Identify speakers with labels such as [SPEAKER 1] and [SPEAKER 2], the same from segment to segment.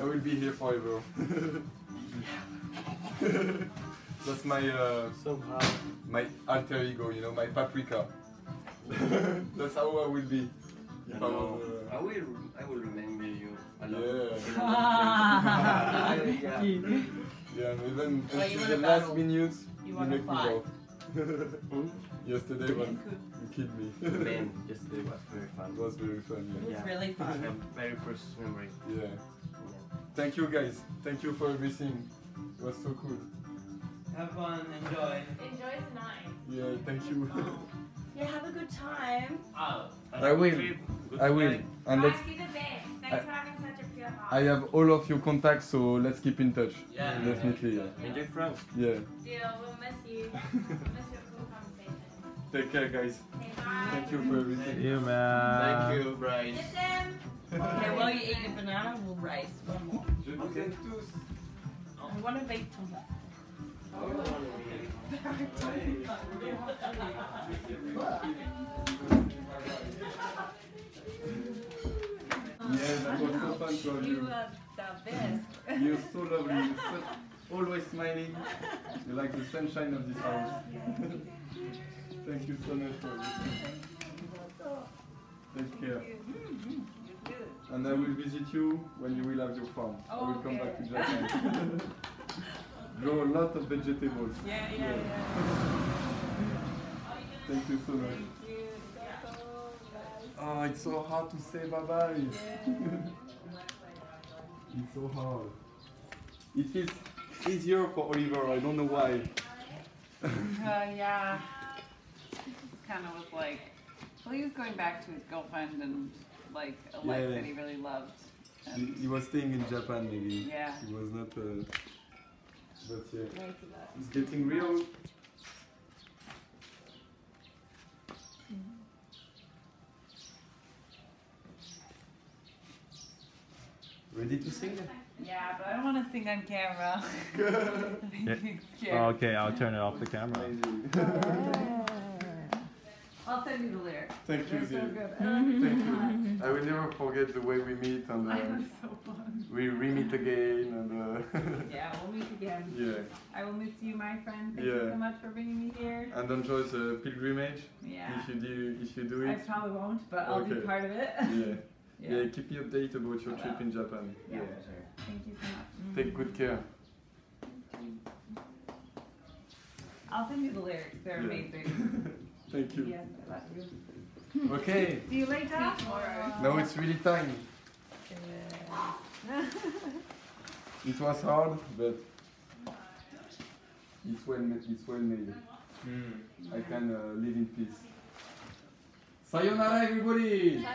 [SPEAKER 1] I will be here forever. That's my uh,
[SPEAKER 2] Somehow.
[SPEAKER 1] my alter ego, you know, my paprika. That's how I will be. If I
[SPEAKER 2] No, I
[SPEAKER 1] uh,
[SPEAKER 2] will. I will remember you. a lot.
[SPEAKER 1] Yeah.
[SPEAKER 2] yeah.
[SPEAKER 1] yeah, even
[SPEAKER 3] you
[SPEAKER 1] until the last
[SPEAKER 3] battle.
[SPEAKER 1] minute,
[SPEAKER 3] You
[SPEAKER 1] you
[SPEAKER 3] wanna
[SPEAKER 1] make me
[SPEAKER 3] fight.
[SPEAKER 1] laugh. Yesterday when you killed me.
[SPEAKER 2] Man, yesterday was very fun.
[SPEAKER 1] It was very fun.
[SPEAKER 3] It
[SPEAKER 1] Yeah.
[SPEAKER 3] was really
[SPEAKER 2] I
[SPEAKER 3] fun.
[SPEAKER 2] have very precious memory.
[SPEAKER 1] yeah.
[SPEAKER 2] Yeah.
[SPEAKER 1] Thank you guys. Thank you for everything. It was so cool.
[SPEAKER 2] Have fun, enjoy.
[SPEAKER 4] Enjoy tonight.
[SPEAKER 1] Yeah, thank you. Oh.
[SPEAKER 3] Yeah, have a good time.
[SPEAKER 2] Oh,
[SPEAKER 1] I will. I will. And let's.
[SPEAKER 4] Guys, be the best. Thanks for having such a pure heart.
[SPEAKER 1] I have all of your contacts, so let's keep in touch.
[SPEAKER 2] Yeah.
[SPEAKER 1] Definitely. Yeah.
[SPEAKER 2] Enjoy France.
[SPEAKER 1] Yeah.
[SPEAKER 4] Deal. We'll miss you. We'll miss your cool conversation.
[SPEAKER 1] Take care, guys.
[SPEAKER 4] Okay, bye.
[SPEAKER 1] Thank you for everything.
[SPEAKER 5] See you, man.
[SPEAKER 2] Thank you, Brian.
[SPEAKER 4] Miss them.
[SPEAKER 3] Okay, while you eat a banana, we'll race one more.
[SPEAKER 1] Je vous aime tous.
[SPEAKER 3] I want to bake some.
[SPEAKER 1] Yeah, that was so fun to
[SPEAKER 3] You
[SPEAKER 1] you.
[SPEAKER 3] are the best.
[SPEAKER 1] You're so lovely. You're so, always smiling. You're like the sunshine of this house. Thank you so much for everything. Take care. And I will visit you when you will have your farm. I will come back to Japan. Grow a lot of vegetables.
[SPEAKER 3] Yeah, yeah, yeah.
[SPEAKER 1] Thank you so much. Oh, it's so hard to say bye bye. it's so hard. It feels easier for Oliver. I don't know why.
[SPEAKER 6] Uh, yeah. He just kind of was like, well, he was going back to his girlfriend and like a life
[SPEAKER 1] Yeah.
[SPEAKER 6] that he really loved.
[SPEAKER 1] He, he was staying in Japan, maybe.
[SPEAKER 6] Yeah.
[SPEAKER 1] He was not. Uh, but yeah, it's getting real. Ready to sing?
[SPEAKER 6] yeah, but I don't want to sing on camera.
[SPEAKER 5] Yeah. Okay, I'll turn it off the camera.
[SPEAKER 1] Amazing.
[SPEAKER 6] I'll send you the lyrics.
[SPEAKER 1] Thank you,
[SPEAKER 6] They're so good.
[SPEAKER 1] Thank you. I will never forget the way we meet and
[SPEAKER 6] I
[SPEAKER 1] uh,
[SPEAKER 6] was so fun.
[SPEAKER 1] we re-meet again and uh,
[SPEAKER 6] Yeah, we'll meet again.
[SPEAKER 1] yeah.
[SPEAKER 6] I will miss you, my friend. Thank you
[SPEAKER 1] Yeah.
[SPEAKER 6] so much for bringing me here.
[SPEAKER 1] And enjoy the pilgrimage
[SPEAKER 6] Yeah.
[SPEAKER 1] if you do if you do it.
[SPEAKER 6] I probably won't, but I'll be part of it.
[SPEAKER 1] Yeah. yeah. Keep me updated about your
[SPEAKER 6] I
[SPEAKER 1] trip
[SPEAKER 6] will.
[SPEAKER 1] in Japan.
[SPEAKER 6] Yeah, for sure. Thank you so much.
[SPEAKER 1] Take good care.
[SPEAKER 6] I'll send you the lyrics. They're
[SPEAKER 1] Yeah.
[SPEAKER 6] amazing.
[SPEAKER 1] Thank you.
[SPEAKER 6] Yes, I love you.
[SPEAKER 1] Okay.
[SPEAKER 6] See you later. Tomorrow.
[SPEAKER 1] Now it's really time. It was hard, but it's well made. It's well made. I can uh, live in peace. Sayonara, everybody.
[SPEAKER 4] Bye.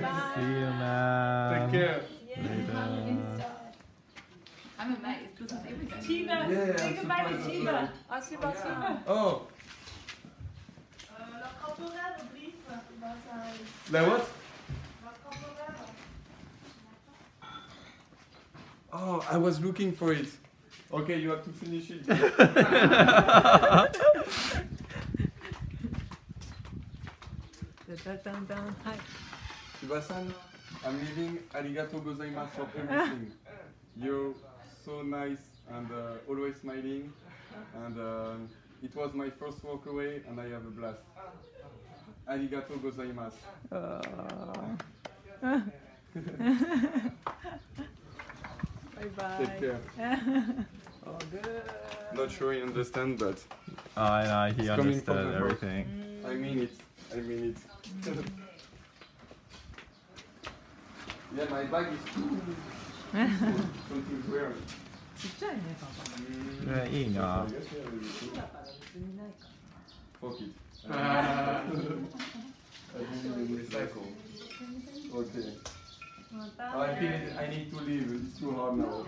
[SPEAKER 3] Bye
[SPEAKER 5] See you, man.
[SPEAKER 1] Take care.
[SPEAKER 5] Later.
[SPEAKER 6] I'm amazed. This is everything.
[SPEAKER 3] Tina,
[SPEAKER 1] Yeah,
[SPEAKER 3] say
[SPEAKER 1] I'm
[SPEAKER 3] goodbye to
[SPEAKER 1] surprised as
[SPEAKER 3] Tina. Ah, super, super.
[SPEAKER 1] Oh,
[SPEAKER 4] Le caporal au griffe, dans un-
[SPEAKER 1] la what? Oh, I was looking for it. Okay, you have to finish it.
[SPEAKER 3] Hi.
[SPEAKER 1] Shibasan, I'm leaving arigato gozaimasu for everything. You're so nice and uh, always smiling. And um, it was my first Workaway and I have a blast. Arigato gozaimasu.
[SPEAKER 3] Bye bye.
[SPEAKER 1] Take care.
[SPEAKER 3] All good.
[SPEAKER 1] Not sure you understand, but
[SPEAKER 5] Oh, I know, he
[SPEAKER 1] It's
[SPEAKER 5] understood
[SPEAKER 1] the heart.
[SPEAKER 5] everything.
[SPEAKER 1] I mean it. I mean it. yeah, my bag is something weird.
[SPEAKER 3] ちっちゃいね、パパ。
[SPEAKER 5] ね、いいな。
[SPEAKER 1] Okay. I need to leave. It's too hard now.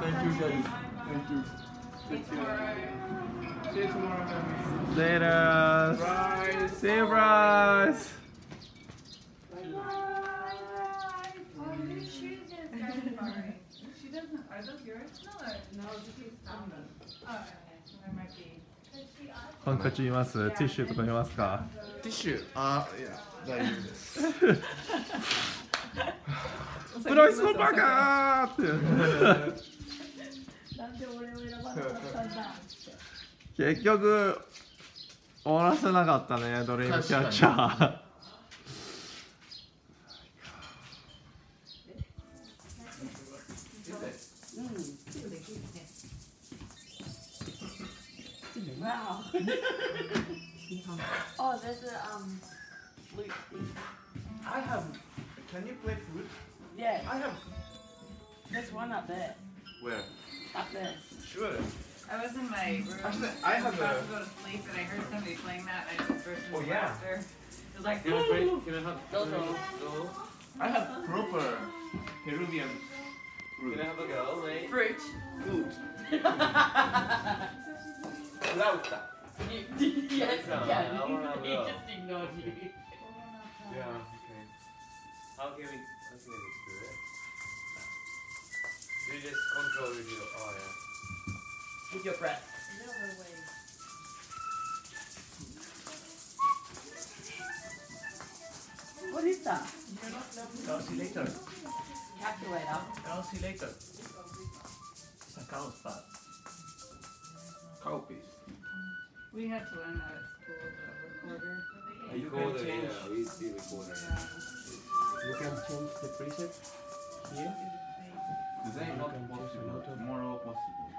[SPEAKER 1] Thank you guys. Thank you. See you tomorrow. Bye.
[SPEAKER 5] See you,
[SPEAKER 6] Brice.
[SPEAKER 5] ハンカチいますティッシュとかいますか
[SPEAKER 1] ティッシュあいや大丈夫です
[SPEAKER 5] ブロイスのバカーって。
[SPEAKER 4] なんで俺を選ばなかったんだ
[SPEAKER 5] 結局終わらせなかったねドリームキャッチャー
[SPEAKER 3] わ
[SPEAKER 4] Oh there's a um flute thing
[SPEAKER 2] I have. Can you play flute?
[SPEAKER 3] Yeah,
[SPEAKER 2] I have.
[SPEAKER 3] there's one up there.
[SPEAKER 2] Where?
[SPEAKER 3] Up there.
[SPEAKER 2] Sure.
[SPEAKER 6] I was in my room.
[SPEAKER 2] Actually, I have
[SPEAKER 6] about
[SPEAKER 2] a-
[SPEAKER 6] to go to sleep and I heard somebody playing that and I just burst into
[SPEAKER 2] Oh, yeah.
[SPEAKER 6] laughter. It was like,
[SPEAKER 2] Can I play? Can I have?
[SPEAKER 3] Go, go.
[SPEAKER 2] go. I have proper Peruvian. Can I have a go, mate?
[SPEAKER 3] Fruit.
[SPEAKER 2] No,
[SPEAKER 3] he
[SPEAKER 2] go.
[SPEAKER 3] just ignored you.
[SPEAKER 2] Yeah. Okay. How can we? Do it? You just control with your. Oh yeah.
[SPEAKER 3] With your breath. What is that?
[SPEAKER 2] I'll see later.
[SPEAKER 3] Calculator.
[SPEAKER 2] I'll see later. It's a cow spot.
[SPEAKER 1] Cowpiece.
[SPEAKER 6] we had to learn that at school, the recorder.
[SPEAKER 2] You can change. Yeah, we see recorder.
[SPEAKER 6] Yeah.
[SPEAKER 2] You can change the preset here.
[SPEAKER 1] Today not possible. Tomorrow possible.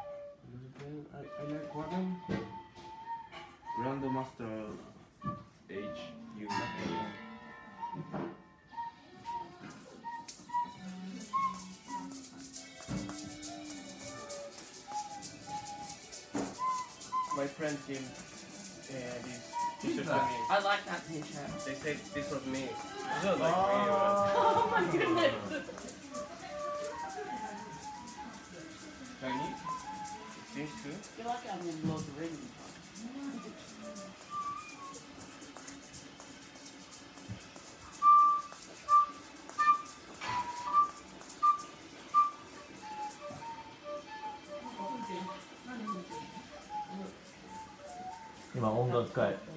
[SPEAKER 2] I, I like Gordon. Grandmaster My friend came and uh, this t-shirt to me.
[SPEAKER 3] I like that t-shirt.
[SPEAKER 2] They said this was me. This was like
[SPEAKER 3] oh. oh my goodness.
[SPEAKER 2] Chinese. It seems too.
[SPEAKER 3] You're like I'm in Lord of the Rings.
[SPEAKER 5] 今音楽会。